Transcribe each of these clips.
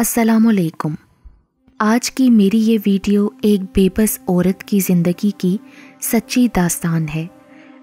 असलकुम आज की मेरी ये वीडियो एक बेबस औरत की ज़िंदगी की सच्ची दास्तान है।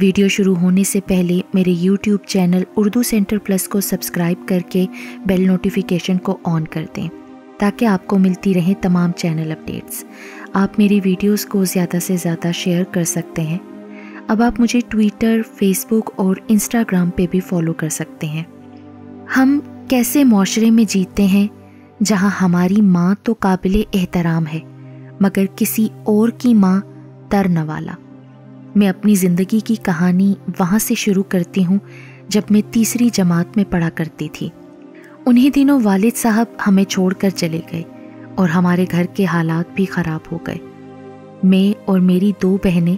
वीडियो शुरू होने से पहले मेरे YouTube channel Urdu center plus को सब्सक्राइब करके बेल नोटिफिकेशन को ऑन कर दें, ताकि आपको मिलती रहें तमाम चैनल अपडेट्स। आप मेरी वीडियोस को ज़्यादा से ज़्यादा शेयर कर सकते हैं। अब आप मुझे ट्विटर फेसबुक और इंस्टाग्राम पे भी फॉलो कर सकते हैं। हम कैसे माशरे में जीते हैं? जहाँ हमारी माँ तो काबिल एहतराम है, मगर किसी और की माँ तर वाला मैं अपनी ज़िंदगी की कहानी वहाँ से शुरू करती हूँ, जब मैं तीसरी जमात में पढ़ा करती थी। उन्हीं दिनों वालिद साहब हमें छोड़कर चले गए और हमारे घर के हालात भी ख़राब हो गए। मैं और मेरी दो बहनें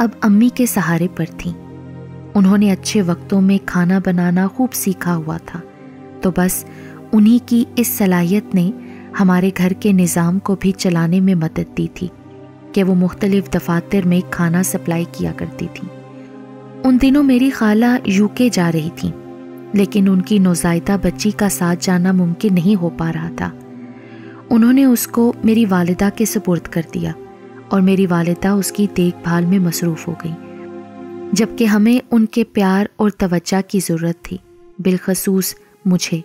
अब अम्मी के सहारे पर थीं। उन्होंने अच्छे वक्तों में खाना बनाना खूब सीखा हुआ था। तो बस उन्हीं की इस सलाहियत ने हमारे घर के निज़ाम को भी चलाने में मदद दी थी कि वो मुख्तलिफ़ दफातर में खाना सप्लाई किया करती थी। उन दिनों मेरी खाला यूके जा रही थी, लेकिन उनकी नौजायदा बच्ची का साथ जाना मुमकिन नहीं हो पा रहा था। उन्होंने उसको मेरी वालिदा के सपुर्द कर दिया और मेरी वालिदा उसकी देखभाल में मसरूफ़ हो गई, जबकि हमें उनके प्यार और तवज्जा की ज़रूरत थी, बिलखसूस मुझे।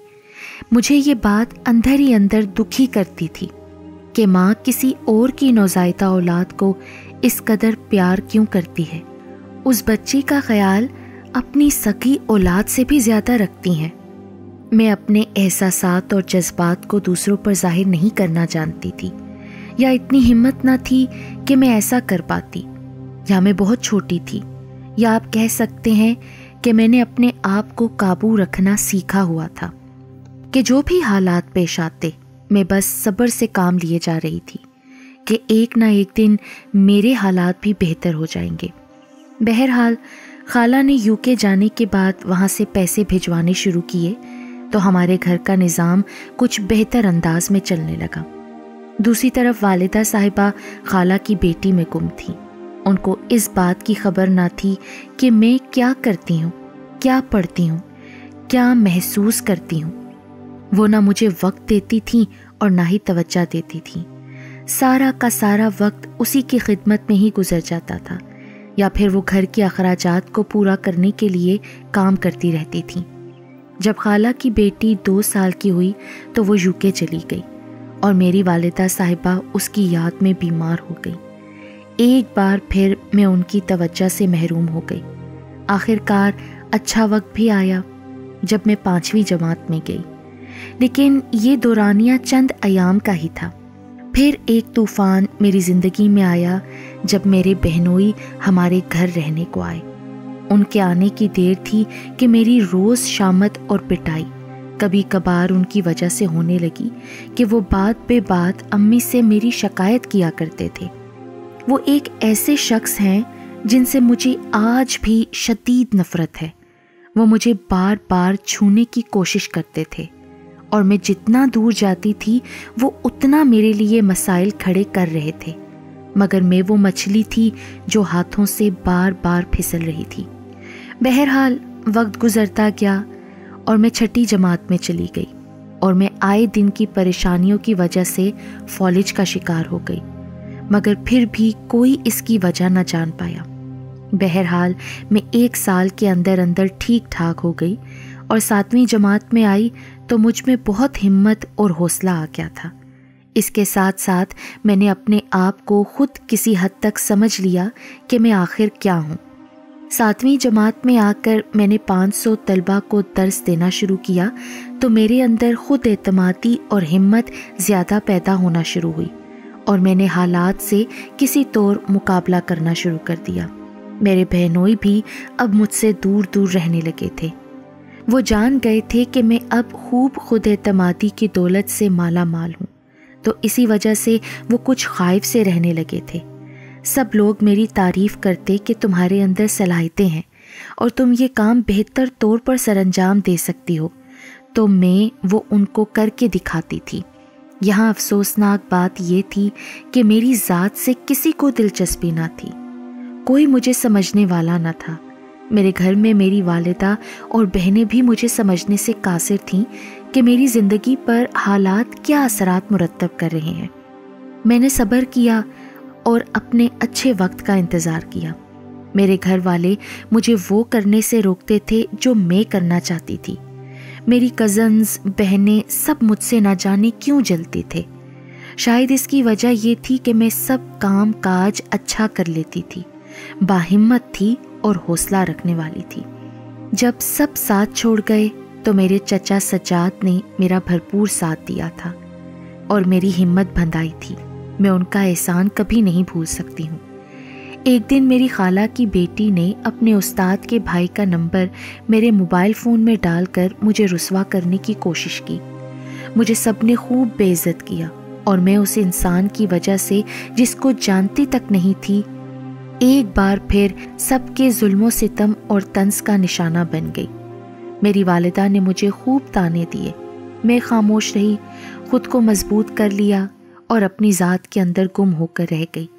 मुझे ये बात अंदर ही अंदर दुखी करती थी कि माँ किसी और की नौजायदा औलाद को इस कदर प्यार क्यों करती है? उस बच्ची का ख्याल अपनी सगी औलाद से भी ज़्यादा रखती हैं। मैं अपने एहसास और जज्बात को दूसरों पर ज़ाहिर नहीं करना जानती थी। या इतनी हिम्मत ना थी कि मैं ऐसा कर पाती। या मैं बहुत छोटी थी। या आप कह सकते हैं कि मैंने अपने आप को काबू रखना सीखा हुआ था। कि जो भी हालात पेश आते, मैं बस सब्र से काम लिए जा रही थी कि एक ना एक दिन मेरे हालात भी बेहतर हो जाएँगे। बहरहाल, खाला ने यूके जाने के बाद वहाँ से पैसे भिजवाने शुरू किए तो हमारे घर का निज़ाम कुछ बेहतर अंदाज में चलने लगा। दूसरी तरफ़ वालिदा साहिबा खाला की बेटी में गुम थी। उनको इस बात की खबर ना थी कि मैं क्या करती हूँ, क्या पढ़ती हूँ, क्या महसूस करती हूँ। वो ना मुझे वक्त देती थी और ना ही तवज्जा देती थी। सारा का सारा वक्त उसी की खिदमत में ही गुजर जाता था, या फिर वो घर के अखराज को पूरा करने के लिए काम करती रहती थी। जब खाला की बेटी दो साल की हुई तो वो यूके चली गई और मेरी वालिदा साहिबा उसकी याद में बीमार हो गई। एक बार फिर मैं उनकी तवज्जा से महरूम हो गई। आखिरकार अच्छा वक्त भी आया जब मैं पांचवी जमात में गई। लेकिन ये दौरानिया चंद अयाम का ही था। फिर एक तूफ़ान मेरी ज़िंदगी में आया, जब मेरे बहनोई हमारे घर रहने को आए। उनके आने की देर थी कि मेरी रोज़ शामत और पिटाई। कभी कभार उनकी वजह से होने लगी कि वो बात पे बात अम्मी से मेरी शिकायत किया करते थे। वो एक ऐसे शख्स हैं जिनसे मुझे आज भी शदीद नफ़रत है। वो मुझे बार बार छूने की कोशिश करते थे। और मैं जितना दूर जाती थी, वो उतना मेरे लिए मसाइल खड़े कर रहे थे। मगर मैं वो मछली थी जो हाथों से बार बार फिसल रही थी। बहरहाल, वक्त गुजरता गया और मैं छठी जमात में चली गई और मैं आए दिन की परेशानियों की वजह से फॉलेज का शिकार हो गई। मगर फिर भी कोई इसकी वजह न जान पाया। बहरहाल, मैं एक साल के अंदर अंदर ठीक ठाक हो गई और सातवीं जमात में आई तो मुझमें बहुत हिम्मत और हौसला आ गया था। इसके साथ साथ मैंने अपने आप को खुद किसी हद तक समझ लिया कि मैं आखिर क्या हूँ। सातवीं जमात में आकर मैंने 500 तलबा को दर्स देना शुरू किया तो मेरे अंदर खुद एतमादी और हिम्मत ज़्यादा पैदा होना शुरू हुई और मैंने हालात से किसी तौर मुकाबला करना शुरू कर दिया। मेरे बहनोई भी अब मुझसे दूर दूर रहने लगे थे। वो जान गए थे कि मैं अब खूब खुद एतमादी की दौलत से माला माल हूँ। तो इसी वजह से वो कुछ खाइफ से रहने लगे थे। सब लोग मेरी तारीफ़ करते कि तुम्हारे अंदर सलाहितें हैं और तुम ये काम बेहतर तौर पर सरंजाम दे सकती हो। तो मैं वो उनको करके दिखाती थी। यहाँ अफसोसनाक बात ये थी कि मेरी ज़ात से किसी को दिलचस्पी ना थी। कोई मुझे समझने वाला न था। मेरे घर में मेरी वालिदा और बहनें भी मुझे समझने से कासिर थीं कि मेरी ज़िंदगी पर हालात क्या असरात मुरतब कर रहे हैं। मैंने सब्र किया और अपने अच्छे वक्त का इंतज़ार किया। मेरे घर वाले मुझे वो करने से रोकते थे जो मैं करना चाहती थी। मेरी कज़न्स बहनें सब मुझसे ना जाने क्यों जलते थे? शायद इसकी वजह ये थी कि मैं सब काम काज अच्छा कर लेती थी। बाहिम्मत थी और हौसला रखने वाली थी। जब सब साथ छोड़ गए तो मेरे चचा सजाद ने मेरा भरपूर साथ दिया था और मेरी हिम्मत बंधाई थी। मैं उनका एहसान कभी नहीं भूल सकती हूँ। एक दिन मेरी खाला की बेटी ने अपने उस्ताद के भाई का नंबर मेरे मोबाइल फ़ोन में डालकर मुझे रसवा करने की कोशिश की। मुझे सबने खूब बेइज्जत किया और मैं उस इंसान की वजह से जिसको जानती तक नहीं थी एक बार फिर सबके जुल्मों सितम और तंस का निशाना बन गई। मेरी वालिदा ने मुझे खूब ताने दिए। मैं खामोश रही, खुद को मज़बूत कर लिया और अपनी ज़ात के अंदर गुम होकर रह गई।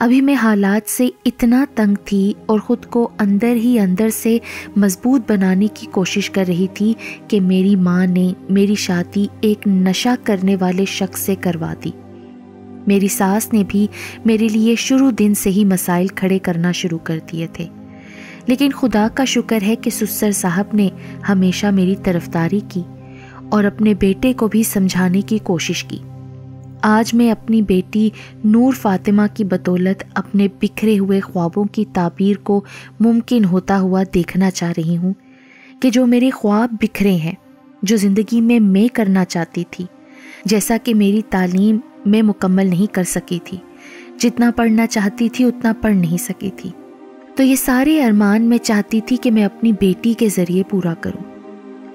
अभी मैं हालात से इतना तंग थी और ख़ुद को अंदर ही अंदर से मज़बूत बनाने की कोशिश कर रही थी कि मेरी माँ ने मेरी शादी एक नशा करने वाले शख्स से करवा दी। मेरी सास ने भी मेरे लिए शुरू दिन से ही मसाइल खड़े करना शुरू कर दिए थे। लेकिन खुदा का शुक्र है कि सुसर साहब ने हमेशा मेरी तरफदारी की और अपने बेटे को भी समझाने की कोशिश की। आज मैं अपनी बेटी नूर फातिमा की बदौलत अपने बिखरे हुए ख्वाबों की ताबीर को मुमकिन होता हुआ देखना चाह रही हूँ कि जो मेरे ख्वाब बिखरे हैं, जो ज़िंदगी में मैं करना चाहती थी, जैसा कि मेरी तालीम मैं मुकम्मल नहीं कर सकी थी। जितना पढ़ना चाहती थी, उतना पढ़ नहीं सकी थी। तो ये सारे अरमान मैं चाहती थी कि मैं अपनी बेटी के ज़रिए पूरा करूँ।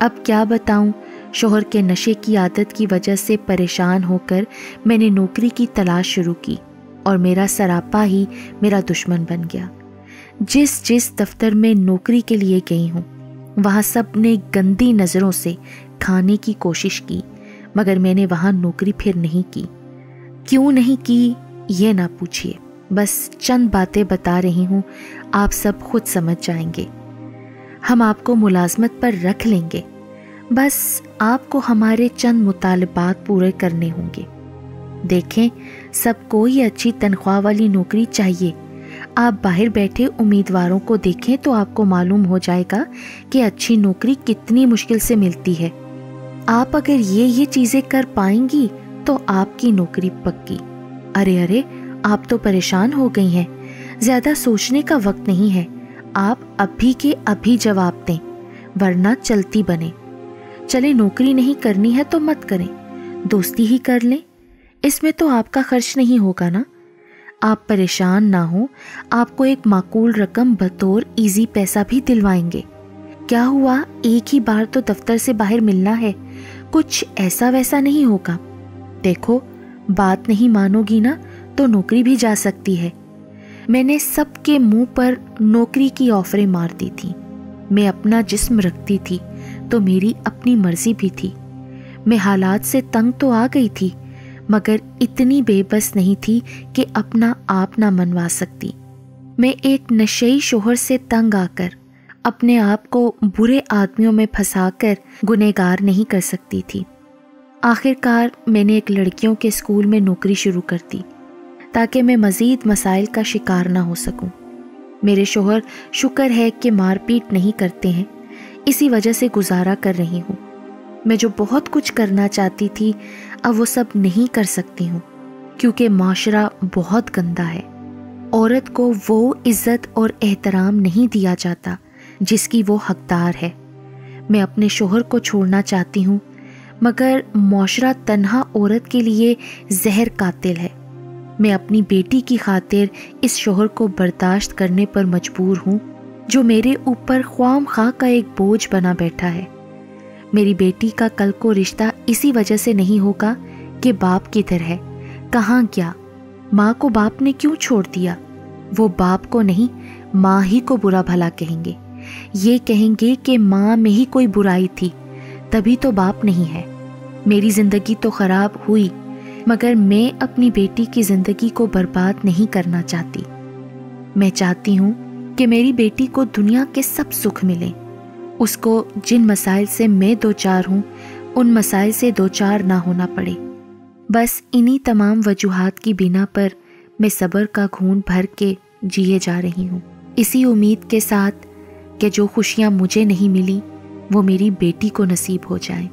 अब क्या बताऊँ? शोहर के नशे की आदत की वजह से परेशान होकर मैंने नौकरी की तलाश शुरू की और मेरा सरापा ही मेरा दुश्मन बन गया। जिस जिस दफ्तर में नौकरी के लिए गई हूँ, वहाँ सबने गंदी नज़रों से खाने की कोशिश की, मगर मैंने वहाँ नौकरी फिर नहीं की। क्यों नहीं की, ये ना पूछिए। बस चंद बातें बता रही हूँ, आप सब खुद समझ जाएँगे। हम आपको मुलाजमत पर रख लेंगे। बस आपको हमारे चंद मुतालबात पूरे करने होंगे। देखें सबको ही अच्छी तनख्वाह वाली नौकरी चाहिए। आप बाहर बैठे उम्मीदवारों को देखें तो आपको मालूम हो जाएगा कि अच्छी नौकरी कितनी मुश्किल से मिलती है। आप अगर ये ये चीज़ें कर पाएँगी तो आपकी नौकरी पक्की। अरे अरे, आप तो परेशान हो गई हैं। ज़्यादा सोचने का वक्त नहीं है। आप अभी के अभी जवाब दें, वरना चलती बने। चले, नौकरी नहीं करनी है तो मत करें। दोस्ती ही कर लें। इसमें तो आपका खर्च नहीं होगा ना? आप परेशान ना हो। आपको एक माकूल रकम बतौर इजी पैसा भी दिलवाएँगे। क्या हुआ? एक ही बार तो दफ्तर से बाहर मिलना है। कुछ ऐसा वैसा नहीं होगा। देखो, बात नहीं मानोगी ना तो नौकरी भी जा सकती है। मैंने सबके मुँह पर नौकरी की ऑफरें मार दी थी। मैं अपना जिस्म रखती थी तो मेरी अपनी मर्ज़ी भी थी। मैं हालात से तंग तो आ गई थी, मगर इतनी बेबस नहीं थी कि अपना आप ना मनवा सकती। मैं एक नशेई शोहर से तंग आकर, अपने आप को बुरे आदमियों में फंसाकर गुनेगार नहीं कर सकती थी। आखिरकार मैंने एक लड़कियों के स्कूल में नौकरी शुरू कर दी, ताकि मैं मज़ीद मसाइल का शिकार ना हो सकूँ। मेरे शोहर शुक्र है कि मारपीट नहीं करते हैं, इसी वजह से गुजारा कर रही हूँ। मैं जो बहुत कुछ करना चाहती थी, अब वो सब नहीं कर सकती हूँ, क्योंकि माशरा बहुत गंदा है। औरत को वो इज़्ज़त और एहतराम नहीं दिया जाता, जिसकी वो हकदार है। मैं अपने शोहर को छोड़ना चाहती हूँ मगर माशरा तन्हा औरत के लिए जहर कातिल है। मैं अपनी बेटी की खातिर इस शोहर को बर्दाश्त करने पर मजबूर हूँ, जो मेरे ऊपर ख्वाम खा का एक बोझ बना बैठा है। मेरी बेटी का कल को रिश्ता इसी वजह से नहीं होगा कि बाप किधर है, कहाँ क्या माँ को बाप ने क्यों छोड़ दिया? वो बाप को नहीं, माँ ही को बुरा भला कहेंगे। ये कहेंगे कि माँ में ही कोई बुराई थी। तभी तो बाप नहीं है। मेरी ज़िंदगी तो खराब हुई, मगर मैं अपनी बेटी की ज़िंदगी को बर्बाद नहीं करना चाहती। मैं चाहती हूँ कि मेरी बेटी को दुनिया के सब सुख मिले। उसको जिन मसाइल से मैं दो चार हूँ, उन मसाइल से दो चार ना होना पड़े। बस इन्हीं तमाम वजूहत की बिना पर मैं सब्र का घून भर के जिए जा रही हूँ। इसी उम्मीद के साथ कि जो खुशियाँ मुझे नहीं मिली वो मेरी बेटी को नसीब हो जाए।